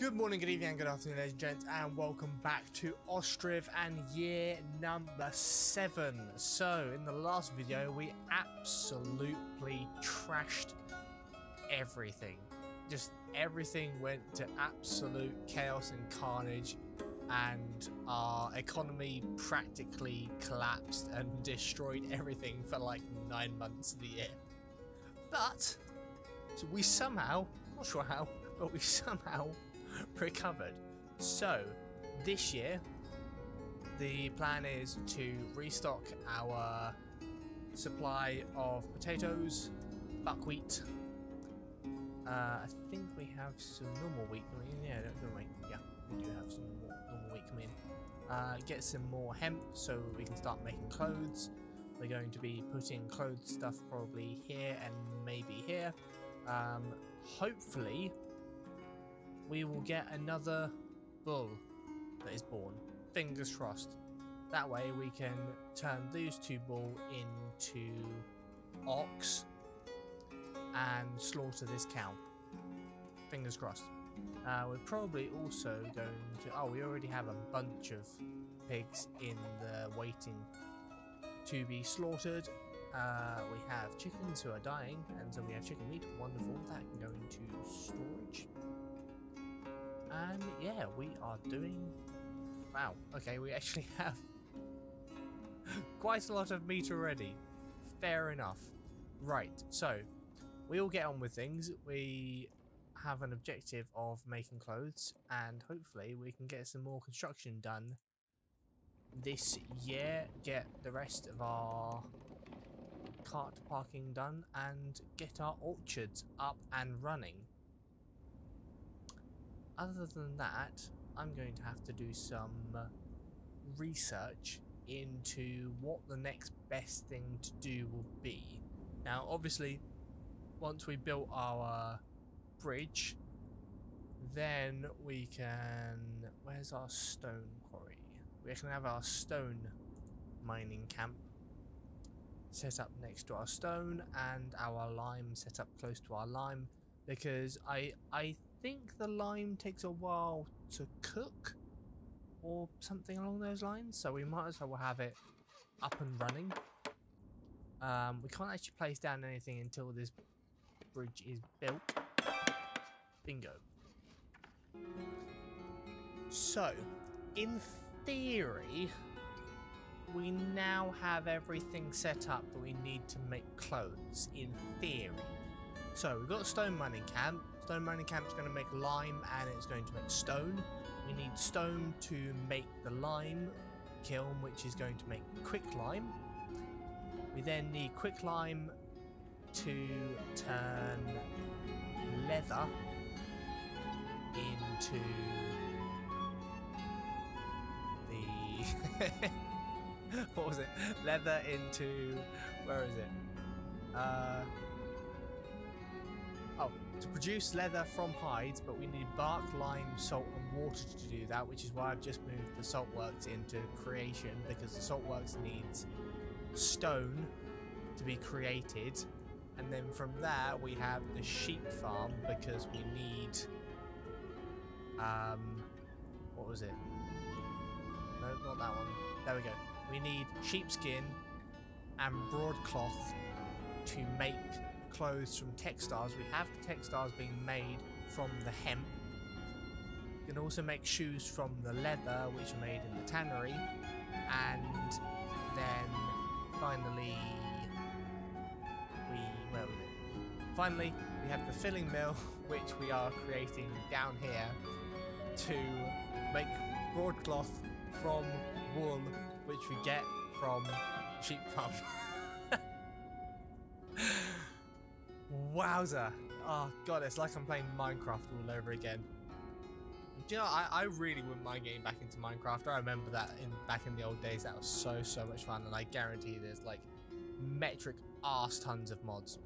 Good morning, good evening, and good afternoon, ladies and gents, and welcome back to Ostriv and year number seven. So, in the last video, we absolutely trashed everything. Just everything went to absolute chaos and carnage, and our economy practically collapsed and destroyed everything for like nine months of the year. But, so we somehow, not sure how, but we somehow recovered. So, this year, the plan is to restock our supply of potatoes, buckwheat. Uh, I think we have some normal wheat coming in. Yeah, don't we? Yeah, we do have some more normal wheat coming in. Uh, get some more hemp so we can start making clothes. We're going to be putting clothes stuff probably here and maybe here. Um, hopefully, we will get another bull that is born. Fingers crossed. That way we can turn these two bull into ox and slaughter this cow. Fingers crossed. Uh, we're probably also going to... Oh, we already have a bunch of pigs in the waiting to be slaughtered. Uh, we have chickens who are dying, and so we have chicken meat. Wonderful. That can go into storage. And yeah, we are doing... Wow, okay, we actually have quite a lot of meat already. Fair enough. Right, so, we all get on with things. We have an objective of making clothes, and hopefully we can get some more construction done this year, get the rest of our cart parking done, and get our orchards up and running other than that, I'm going to have to do some research into what the next best thing to do will be. Now, obviously, once we built our bridge, then we can... Where's our stone quarry? We can have our stone mining camp set up next to our stone and our lime set up close to our lime because I I think the lime takes a while to cook or something along those lines. So we might as well have it up and running. Um, we can't actually place down anything until this bridge is built. Bingo. So, in theory, we now have everything set up that we need to make clothes, in theory. So, we've got a stone mining camp, Stone mining camp is going to make lime and it's going to make stone. We need stone to make the lime kiln, which is going to make quick lime. We then need quick lime to turn leather into the what was it? Leather into where is it? Uh to produce leather from hides, but we need bark, lime, salt and water to do that, which is why I've just moved the salt works into creation, because the salt works needs stone to be created. And then from there, we have the sheep farm, because we need... Um, what was it? No, not that one. There we go. We need sheepskin and broadcloth to make clothes from textiles. We have the textiles being made from the hemp. You can also make shoes from the leather, which are made in the tannery. And then finally, we? Finally, we have the filling mill, which we are creating down here to make broadcloth from wool, which we get from sheep farm. Wowza! Oh god, it's like I'm playing Minecraft all over again. Do you know, I, I really wouldn't mind getting back into Minecraft. I remember that in back in the old days, that was so, so much fun. And I guarantee there's like metric arse tons of mods.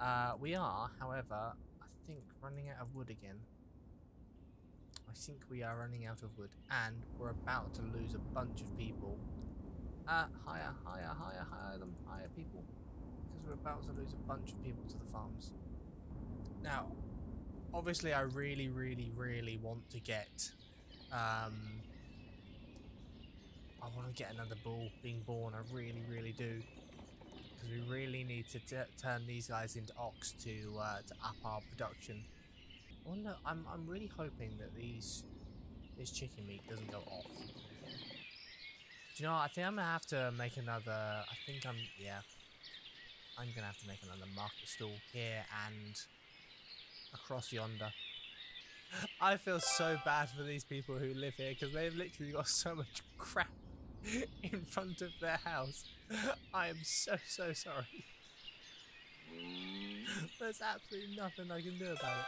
Uh, we are, however, I think running out of wood again. I think we are running out of wood. And we're about to lose a bunch of people. Uh, hire, hire, hire, hire them, hire people we're about to lose a bunch of people to the farms. Now, obviously I really, really, really want to get, um, I want to get another bull being born. I really, really do. Because we really need to turn these guys into ox to uh, to up our production. I wonder, I'm, I'm really hoping that these this chicken meat doesn't go off. Do you know? I think I'm going to have to make another, I think I'm, yeah. I'm going to have to make another market stall here and across yonder. I feel so bad for these people who live here because they've literally got so much crap in front of their house. I am so, so sorry. There's absolutely nothing I can do about it.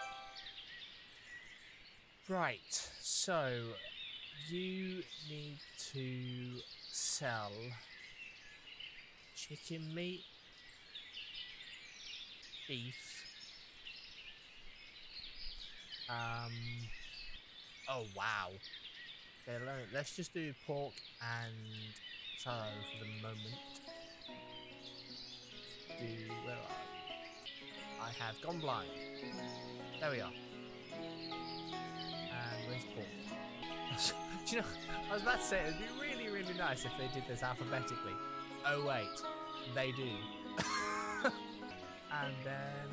Right, so you need to sell chicken meat, um, oh wow. Okay, let's just do pork and tallow for the moment. Let's do, where are we? I have gone blind. There we are. And where's pork? do you know, I was about to say, it'd be really, really nice if they did this alphabetically. Oh wait, they do. and then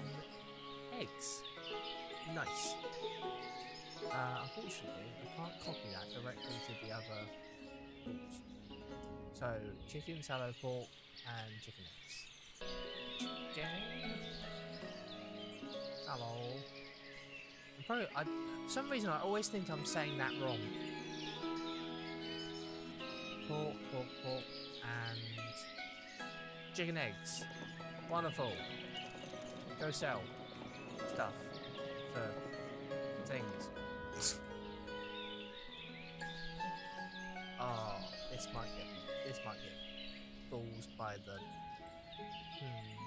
eggs. Nice. Uh, unfortunately, I can't copy that directly to the other. So, chicken, salad, pork, and chicken eggs. Chicken. Hello. I'm probably, I, for some reason, I always think I'm saying that wrong. Pork, pork, pork, and chicken eggs. Wonderful. Go sell stuff for things. oh, this might get this might get balls by the. Hmm.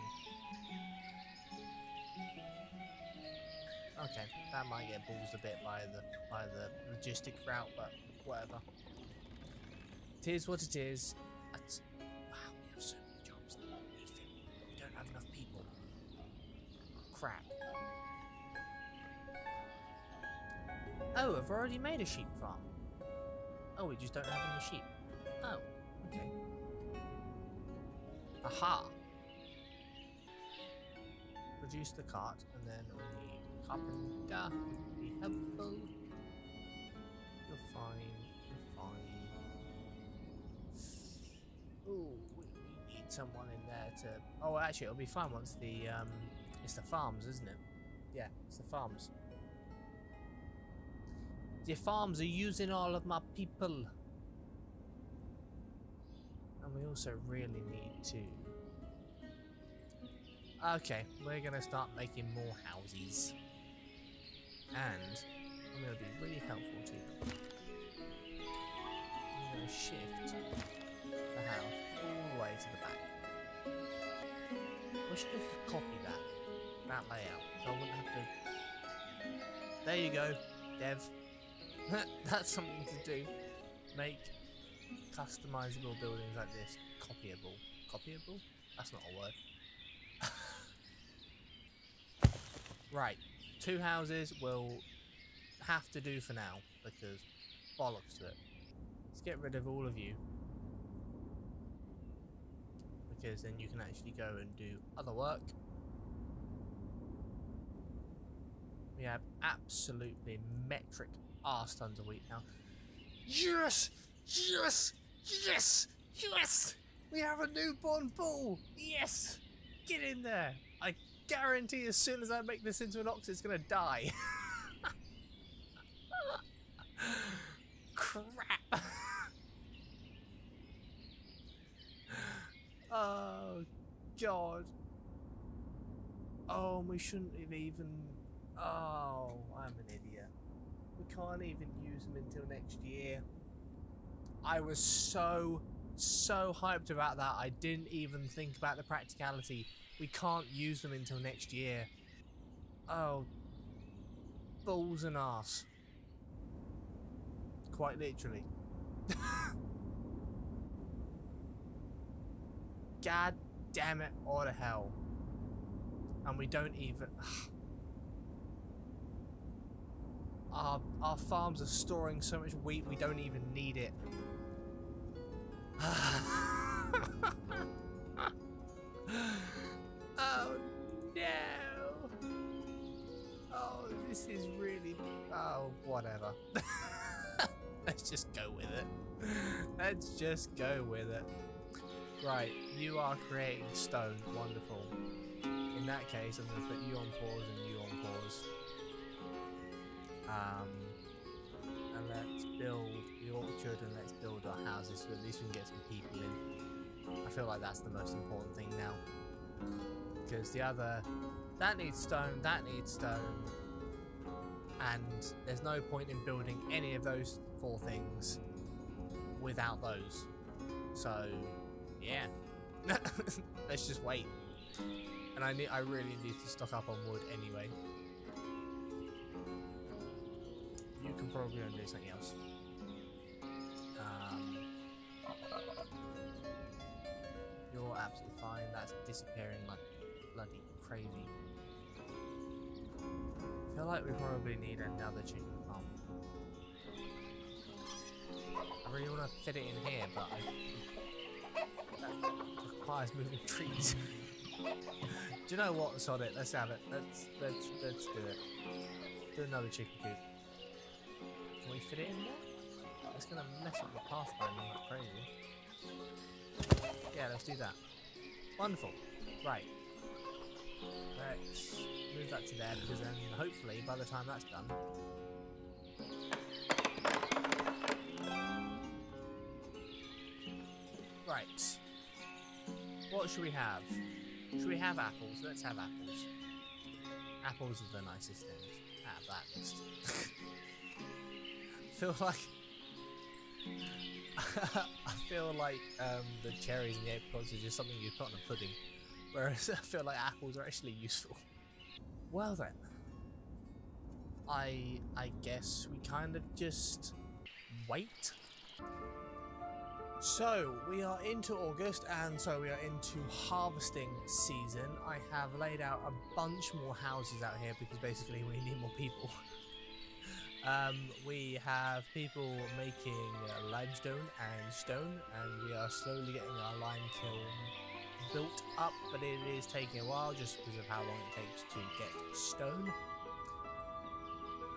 Okay, that might get balls a bit by the by the logistic route, but whatever. It is what it is. That's, Crap. Oh, I've already made a sheep farm. Oh, we just don't have any sheep. Oh, okay. Aha! Produce the cart, and then we need carpenter. Be helpful. You're fine. You're fine. Ooh, we, need someone in there to. Oh, actually, it'll be fine once the um, it's the farms, isn't it? Yeah, it's the farms. The farms are using all of my people. And we also really need to... Okay, we're going to start making more houses. And I'm going to be really helpful to them. I'm going to shift the house all the way to the back. We should have copied that, that layout. So I wouldn't have to... There you go, Dev. That's something to do. Make customizable buildings like this copyable. Copyable? That's not a word. right. Two houses will have to do for now because bollocks to it. Let's get rid of all of you. Because then you can actually go and do other work. We have absolutely metric arse tons of wheat now. Yes! Yes! Yes! Yes! We have a newborn bull! Yes! Get in there! I guarantee as soon as I make this into an ox, it's gonna die. Crap! oh, God. Oh, we shouldn't have even... Oh, I'm an idiot We can't even use them until next year. I was so, so hyped about that. I didn't even think about the practicality. We can't use them until next year. Oh, balls and ass. Quite literally. God damn it, all the hell. And we don't even... Our, our farms are storing so much wheat we don't even need it. oh no! Oh, this is really... Oh, whatever. Let's just go with it. Let's just go with it. Right, you are creating stone. Wonderful. In that case, I'm going to put you on pause and you on pause. Um, and let's build the orchard and let's build our houses so at least we can get some people in. I feel like that's the most important thing now. Because the other, that needs stone, that needs stone, and there's no point in building any of those four things without those. So, yeah. Let's just wait. And I need I really need to stock up on wood anyway. Probably go and do something else. Um, you're absolutely fine. That's disappearing like bloody crazy. I feel like we probably need another chicken farm. I really want to fit it in here, but I, that requires moving trees. do you know what? Sod it. Let's have it. Let's let's let's do it. Do another chicken coop. It in there? It's gonna mess up the pathfinding like crazy. Yeah, let's do that. Wonderful. Right. Let's move that to there because then hopefully by the time that's done Right. What should we have? Should we have apples? Let's have apples. Apples are the nicest things out of that list. Feel like I feel like um, the cherries and the apricots are just something you put on a pudding. Whereas I feel like apples are actually useful. Well then, I I guess we kind of just wait. So we are into August and so we are into harvesting season. I have laid out a bunch more houses out here because basically we need more people. um, we have people making uh, limestone and stone and we are slowly getting our lime kiln built up, but it is taking a while just because of how long it takes to get stone.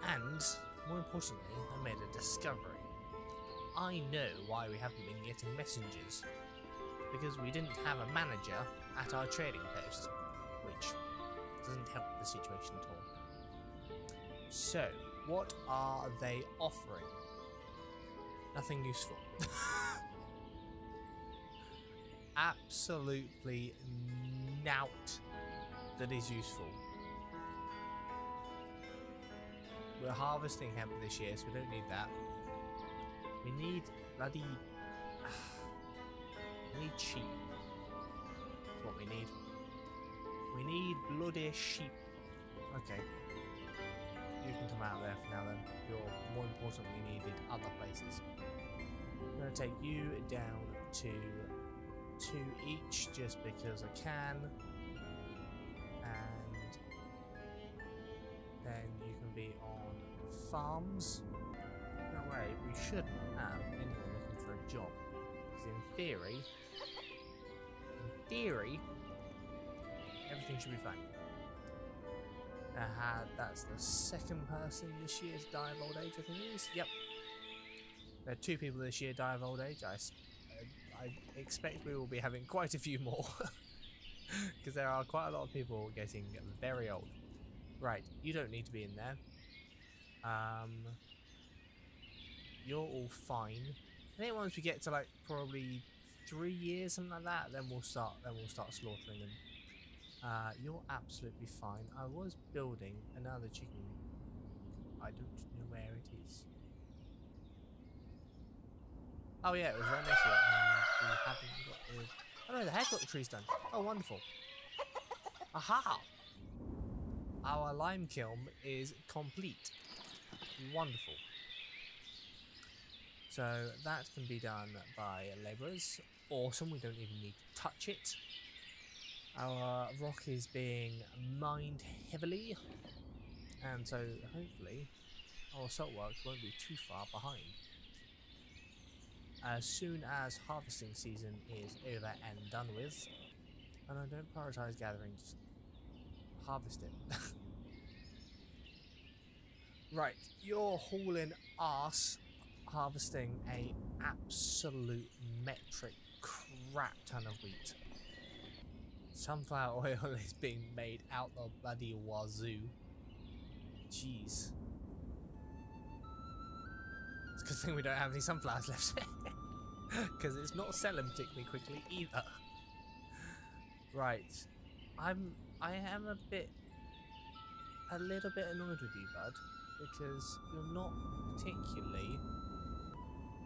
And, more importantly, I made a discovery. I know why we haven't been getting messengers. Because we didn't have a manager at our trading post, which doesn't help the situation at all. So, what are they offering? Nothing useful. absolutely nout that is useful. We're harvesting hemp this year, so we don't need that. We need bloody... we need sheep. That's what we need. We need bloody sheep. Okay. You can come out there for now then. You're more importantly needed other places. I'm going to take you down to two each just because I can. And then you can be on farms. No way, we shouldn't have anyone looking for a job. Because in theory, in theory, everything should be fine. Uh, that's the second person this year to die of old age, I think it is. Yep. There are two people this year die of old age. I I expect we will be having quite a few more. Because there are quite a lot of people getting very old. Right, you don't need to be in there. Um, you're all fine. I think once we get to like probably three years, something like that, then we'll start. Then we'll start slaughtering them. Uh, you're absolutely fine. I was building another chicken. I don't know where it is. Oh yeah, it was right next to it. Um, we haven't got the... Oh no, the head got the trees done. Oh, wonderful. Aha! Our lime kiln is complete. Wonderful. So that can be done by labourers. Awesome, we don't even need to touch it. Our rock is being mined heavily. And so hopefully our salt works won't be too far behind. As soon as harvesting season is over and done with, and I don't prioritize gathering, just harvest it. right, you're hauling ass harvesting a absolute metric crap ton of wheat. Sunflower oil is being made out the bloody wazoo. Jeez. It's a good thing we don't have any sunflowers left. Because it's not selling particularly quickly either. Right. I'm I am a bit a little bit annoyed with you, bud, because you're not particularly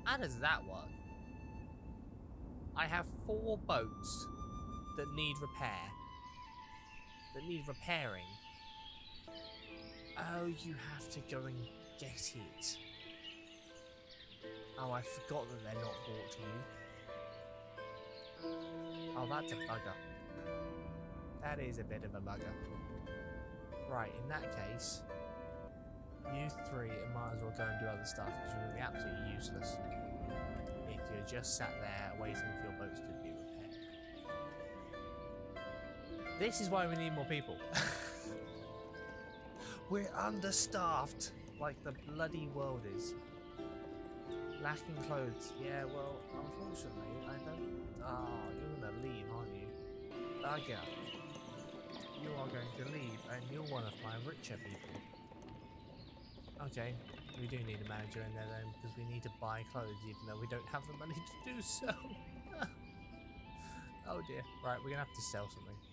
how does that work? I have four boats that need repair. That need repairing. Oh, you have to go and get it. Oh, I forgot that they're not bought to you. Oh, that's a bugger. That is a bit of a bugger. Right, in that case, you three might as well go and do other stuff because you're going to be absolutely useless if you're just sat there waiting for your boats to be This is why we need more people. We're understaffed, like the bloody world is. Lacking clothes. Yeah, well, unfortunately, I don't... Oh, you're to leave, aren't you? Ah, Bugger. You are going to leave, and you're one of my richer people. Okay, we do need a manager in there then, because we need to buy clothes, even though we don't have the money to do so. oh dear. Right, we're to have to sell something.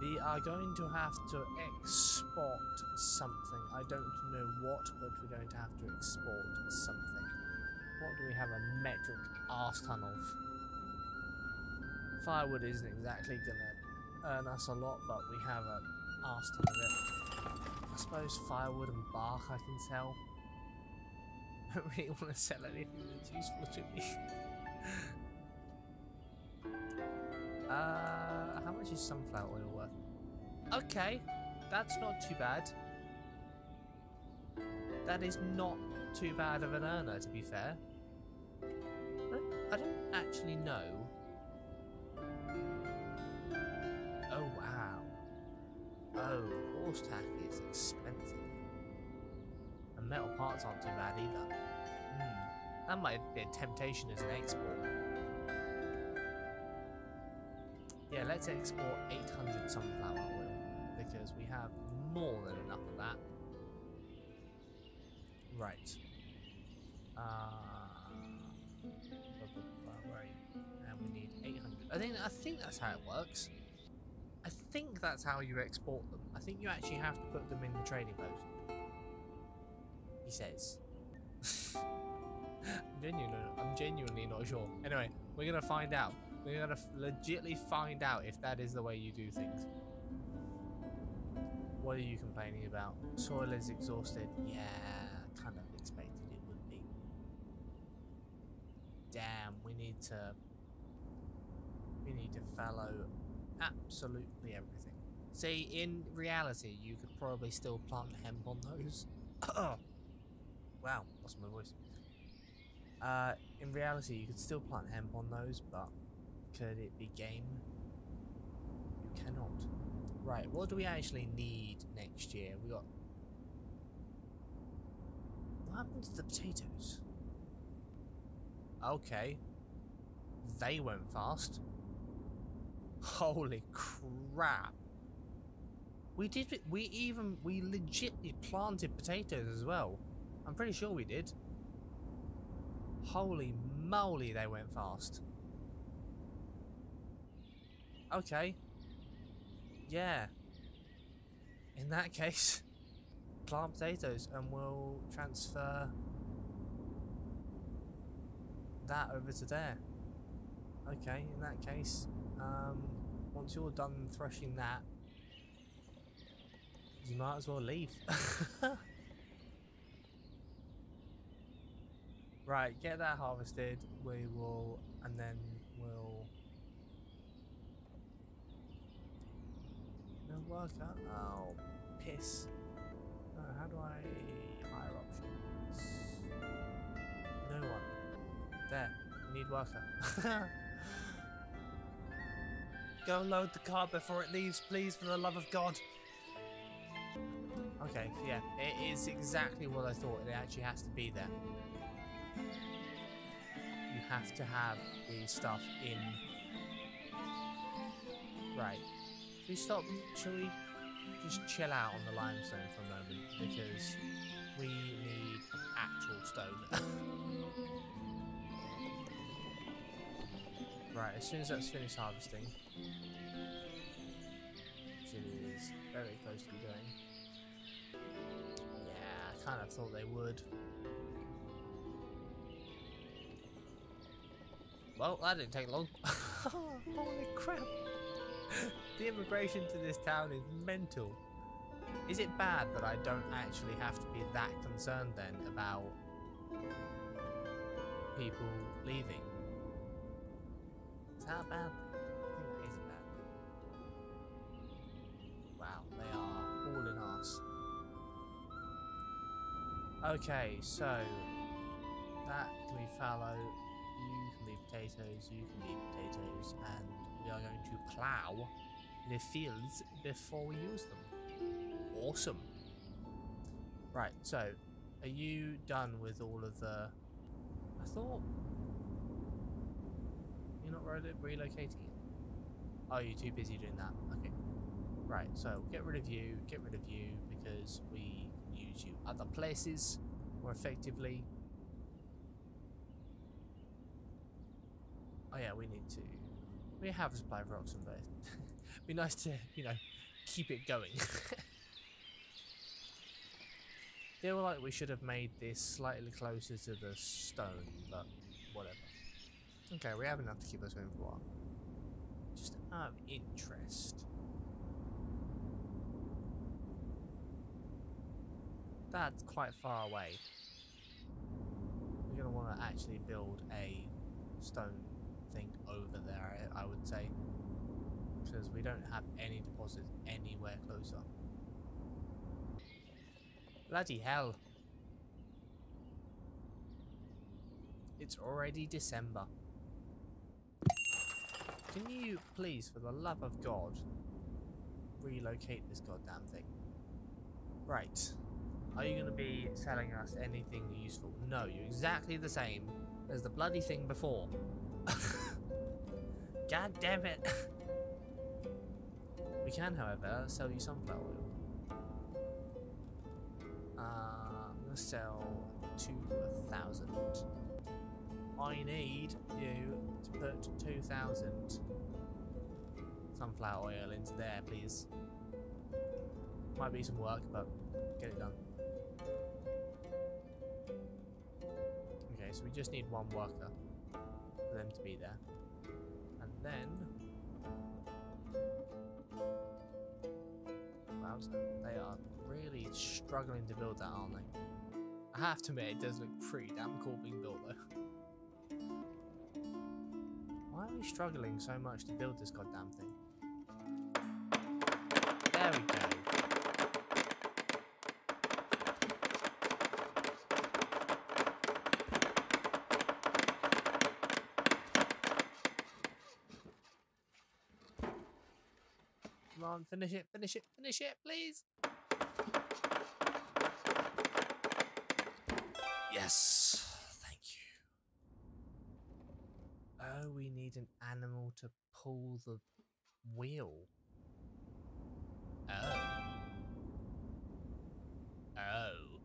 We are going to have to export something. I don't know what, but we're going to have to export something. What do we have a metric arse ton of? Firewood isn't exactly to earn us a lot, but we have an arse ton of it. I suppose firewood and bark I can sell. I don't really want to sell anything that's useful to me. uh, how much is sunflower oil? Okay, that's not too bad. That is not too bad of an earner, to be fair. I don't, actually know. Oh, wow. Oh, horse tack is expensive. And metal parts aren't too bad either. Hmm. That might be a temptation as an export. Yeah, let's export 800 sunflower oil because we have more than enough of that. Right. Uh, where are you? And we need 800. I think I think that's how it works. I think that's how you export them. I think you actually have to put them in the trading post. He says. Genuinely, I'm genuinely not sure. Anyway, we're gonna find out. We're gonna legitly find out if that is the way you do things. What are you complaining about? Soil is exhausted. Yeah, kind of expected it would be. Damn, we need to... We need to fallow absolutely everything. See, in reality, you could probably still plant hemp on those. wow, lost my voice. Uh, in reality, you could still plant hemp on those, but could it be game? You cannot. Right, what do we actually need next year? We got... What happened to the potatoes? Okay. They went fast. Holy crap. We did, we even, we legitly planted potatoes as well. I'm pretty sure we did. Holy moly, they went fast. Okay. Yeah. In that case, plant potatoes and we'll transfer that over to there. Okay, in that case, um, once you're done threshing that, you might as well leave. right, get that harvested. We will, and then we'll. No worker. Oh, piss. How do I hire options? No one. There. Need worker. Go load the car before it leaves, please, for the love of God. Okay, yeah, it is exactly what I thought. It actually has to be there. You have to have the stuff in. Right. We stop? Shall we just chill out on the limestone for a moment? Because we need actual stone. right, as soon as that's finished harvesting, which it is very close to be doing. Yeah, I kind of thought they would. Well, that didn't take long. Holy crap! The immigration to this town is mental. Is it bad that I don't actually have to be that concerned then about people leaving? Is that bad? I think that is bad. Wow, they are all in us. Okay, so that can be fallow, you can be potatoes, you can be potatoes, and we are going to plough the fields before we use them. Awesome. Right, so are you done with all of the... I thought... You're not re relocating it? Oh, you're too busy doing that. Okay. Right, so get rid of you, get rid of you, because we use you other places more effectively. Oh yeah, we need to... We have a supply of rocks and be nice to, you know, keep it going. Feel like we should have made this slightly closer to the stone, but whatever. Okay, we have enough to keep us going for a while. Just out of interest. That's quite far away. We're going to want to actually build a stone thing over there, I would say. Because we don't have any deposits anywhere closer. Bloody hell. It's already December. Can you please, for the love of God, relocate this goddamn thing? Right. Are you going to be selling us anything useful? No, you're exactly the same as the bloody thing before. God damn it. we can, however, sell you sunflower oil. Uh, I'm going to sell 2,000. I need you to put 2,000 sunflower oil into there, please. Might be some work, but get it done. Okay, so we just need one worker for them to be there. They are really struggling to build that, aren't they? I have to admit, it does look pretty damn cool being built though. Why are we struggling so much to build this goddamn thing? There we go. Come on, finish it, finish it, finish it, please. Yes, thank you. Oh, we need an animal to pull the wheel. Oh. Oh.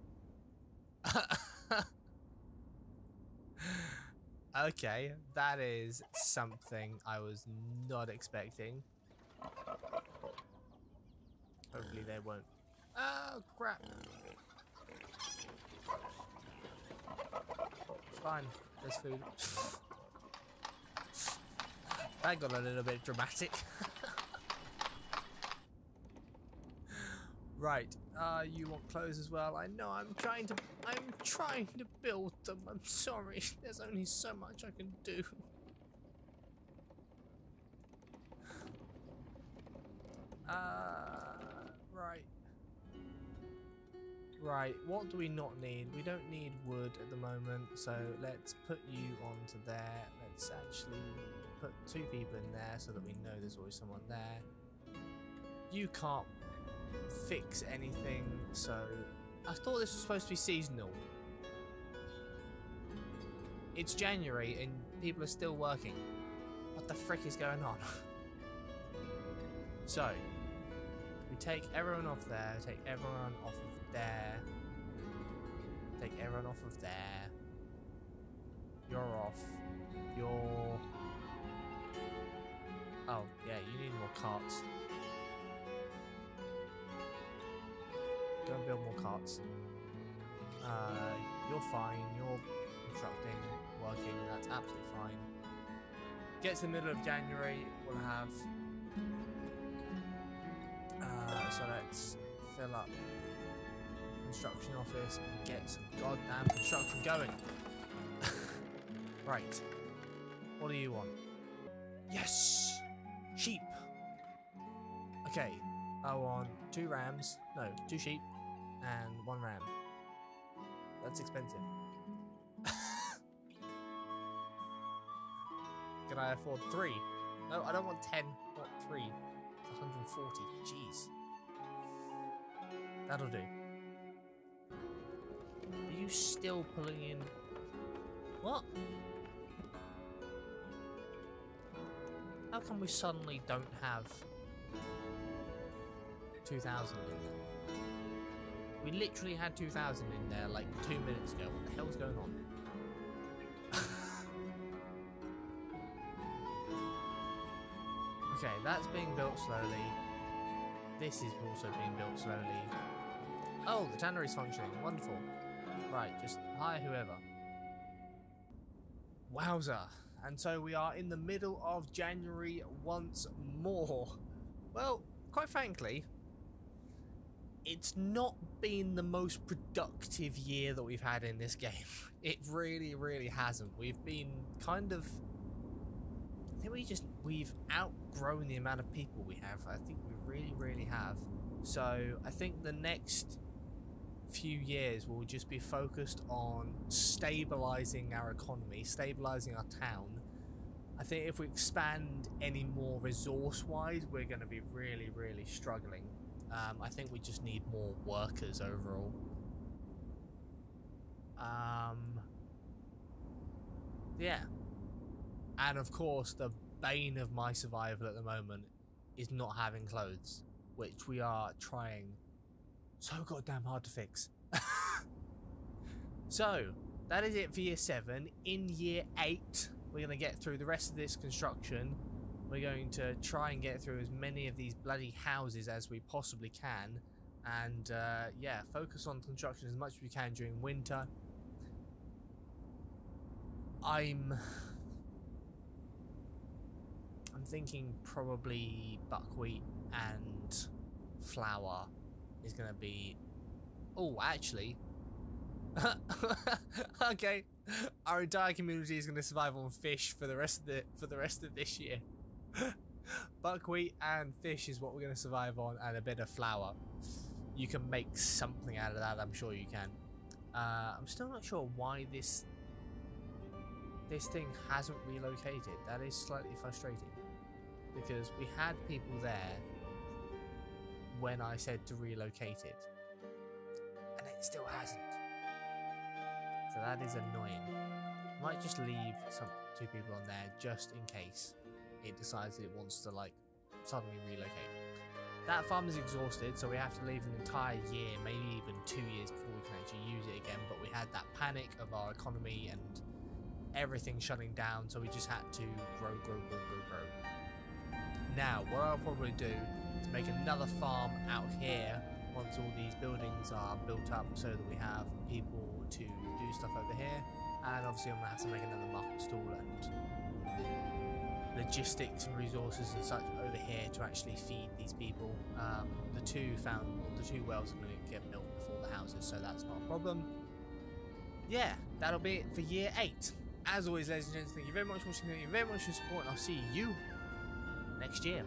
okay, that is something I was not expecting. Hopefully they won't. Oh, crap. Fine. There's food. that got a little bit dramatic. right. Uh, you want clothes as well? I know. I'm trying to. I'm trying to build them. I'm sorry. There's only so much I can do. Uh, right. Right, what do we not need? We don't need wood at the moment, so let's put you onto there. Let's actually put two people in there so that we know there's always someone there. You can't fix anything, so I thought this was supposed to be seasonal. It's January and people are still working. What the frick is going on? so, we take everyone off there, take everyone off of there. Take everyone off of there. You're off. You're... Oh, yeah, you need more carts. Go and build more carts. Uh, you're fine. You're constructing, working. That's absolutely fine. Get to the middle of January, we'll have... Uh, so let's fill up construction office and get some goddamn construction going. right. What do you want? Yes! Sheep! Okay, I want two rams, no, two sheep, and one ram. That's expensive. Can I afford three? No, I don't want ten. I want three. It's 140. Jeez. That'll do. Are you still pulling in... What? How come we suddenly don't have 2,000 in there? We literally had 2,000 in there like two minutes ago. What the hell's going on? okay, that's being built slowly. This is also being built slowly. Oh, the tannery's functioning. Wonderful. Right, just hire whoever. Wowza. And so we are in the middle of January once more. Well, quite frankly, it's not been the most productive year that we've had in this game. It really, really hasn't. We've been kind of... I think we just... We've outgrown the amount of people we have. I think we really, really have. So, I think the next few years will just be focused on stabilizing our economy, stabilizing our town. I think if we expand any more resource-wise, we're going to be really, really struggling. Um, I think we just need more workers overall. Um, yeah. And of course, the bane of my survival at the moment is not having clothes, which we are trying so goddamn hard to fix. so, that is it for year 7. In year 8, we're going to get through the rest of this construction. We're going to try and get through as many of these bloody houses as we possibly can. And, uh, yeah, focus on construction as much as we can during winter. I'm... I'm thinking probably buckwheat and flour is going to be... Oh, actually... okay, our entire community is going to survive on fish for the rest of the for the rest of this year. Buckwheat and fish is what we're going to survive on, and a bit of flour. You can make something out of that. I'm sure you can. Uh, I'm still not sure why this this thing hasn't relocated. That is slightly frustrating because we had people there when I said to relocate it. And it still hasn't. So that is annoying. Might just leave some two people on there just in case it decides that it wants to like suddenly relocate. That farm is exhausted, so we have to leave an entire year, maybe even two years before we can actually use it again. But we had that panic of our economy and everything shutting down, so we just had to grow, grow, grow, grow, grow. Now, what I'll probably do to make another farm out here once all these buildings are built up so that we have people to do stuff over here and obviously I'm going to have to make another market stall and logistics and resources and such over here to actually feed these people. Um, the two found, the two wells are going to get built before the houses so that's not a problem. Yeah, that'll be it for year 8. As always ladies and gents, thank you very much for watching, thank you very much for your support and I'll see you next year.